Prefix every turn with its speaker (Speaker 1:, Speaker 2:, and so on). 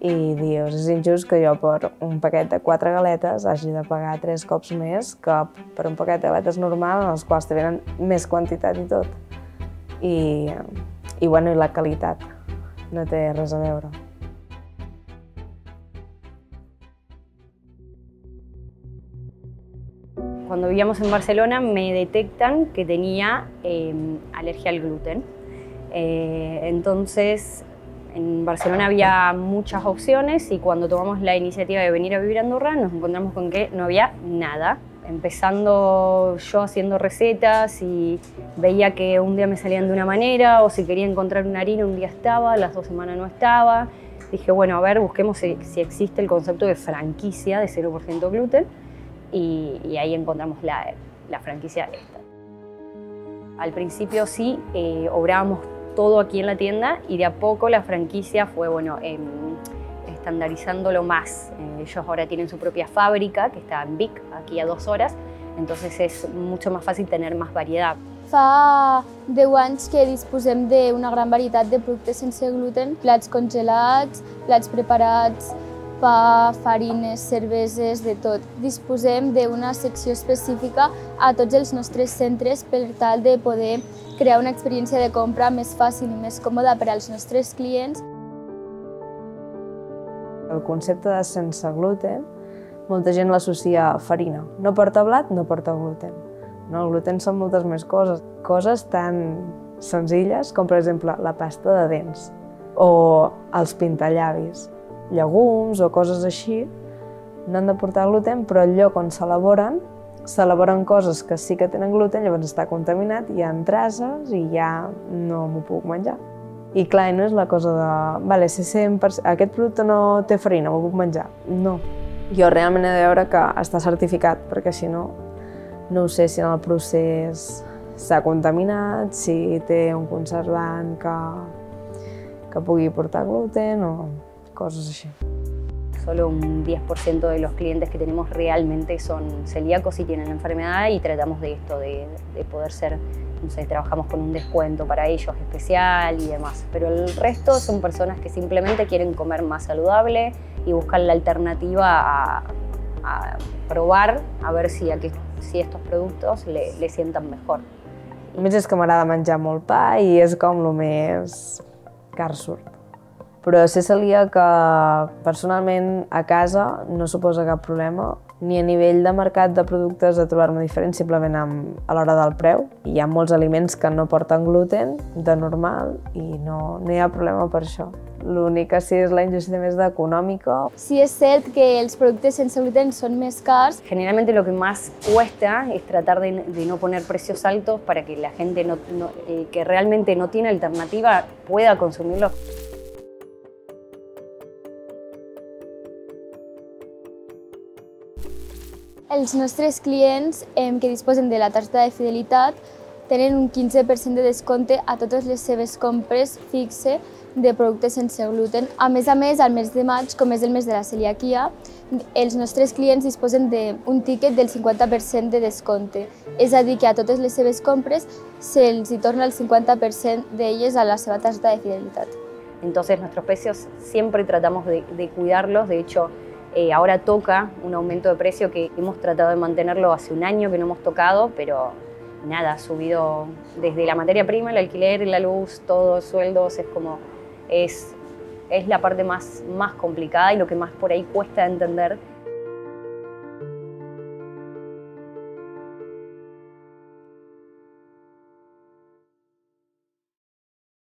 Speaker 1: i dius, és injust que jo per un paquet de quatre galetes hagi de pagar tres cops més que per un paquet de galetes normal en els quals te venen més quantitat i tot. I, i, bueno, i la qualitat no té res a veure.
Speaker 2: Cuando vivíamos en Barcelona me detectan que tenía eh, alergia al gluten. Eh, entonces, en Barcelona había muchas opciones y cuando tomamos la iniciativa de venir a vivir a Andorra nos encontramos con que no había nada. Empezando yo haciendo recetas y veía que un día me salían de una manera o si quería encontrar una harina un día estaba, las dos semanas no estaba. Dije, bueno, a ver, busquemos si, existe el concepto de franquicia de 0% gluten y, y ahí encontramos la, la, franquicia esta. Al principio sí, eh, obrábamos todo aquí en la tienda y de a poco la franquicia fue bueno, eh, estandarizándolo más. Eh, ellos ahora tienen su propia fábrica que está en Vic, aquí a dos horas, entonces es mucho más fácil tener más variedad.
Speaker 3: Fa 10 anys que disposem d'una gran varietat de productes sense gluten, plats congelats, plats preparats, pa, farines, cerveses, de tot. Disposem d'una secció específica a tots els nostres centres per tal de poder crear una experiència de compra més fàcil i més còmoda per als nostres clients.
Speaker 1: El concepte de sense gluten, molta gent l'associa a farina. No porta blat, no porta gluten. No, el gluten són moltes més coses. Coses tan senzilles com, per exemple, la pasta de dents o els pintallavis llegums o coses així, no han de portar gluten, però el lloc on s'elaboren, s'elaboren coses que sí que tenen gluten, llavors està contaminat, hi ha traces i ja no m'ho puc menjar. I clar, no és la cosa de, vale, si 100%, aquest producte no té farina, m'ho puc menjar. No. Jo realment he de veure que està certificat, perquè si no, no sé si en el procés s'ha contaminat, si té un conservant que, que pugui portar gluten o cosas así.
Speaker 2: Solo un 10% de los clientes que tenemos realmente son celíacos y tienen la enfermedad y tratamos de esto, de, de poder ser, no sé, trabajamos con un descuento para ellos especial y demás. Pero el resto son personas que simplemente quieren comer más saludable y buscan la alternativa a, a provar a ver si, aquí, si estos productos le, le sientan mejor.
Speaker 1: A més és que m'agrada menjar molt pa i és com el més car surt. Però ser celíaca personalment a casa no suposa cap problema, ni a nivell de mercat de productes de trobar-me diferent simplement amb, a l'hora del preu. Hi ha molts aliments que no porten gluten de normal i no, no hi ha problema per això. L'únic que sí és la injustícia més econòmica.
Speaker 3: Sí és cert que els productes sense gluten són més cars.
Speaker 2: Generalmente lo que más cuesta es tratar de, de no poner precios altos para que la gente no, no, eh, que realmente no tiene alternativa pueda consumirlo.
Speaker 3: Els nostres clients eh, que disposen de la targeta de fidelitat tenen un 15% de descompte a totes les seves compres fixe de productes sense gluten. A més a més, al mes de maig, com és el mes de la celiaquia, els nostres clients disposen d'un tiquet del 50% de descompte. És a dir, que a totes les seves compres se'ls torna el 50% d'elles a la seva targeta de fidelitat.
Speaker 2: Entonces, nuestros precios siempre tratamos de, de cuidarlos. De hecho, Eh, ahora toca un aumento de precio que hemos tratado de mantenerlo hace un año que no hemos tocado, pero nada, ha subido desde la materia prima, el alquiler, la luz, todos sueldos, es como, es, es la parte más, más complicada y lo que más por ahí cuesta entender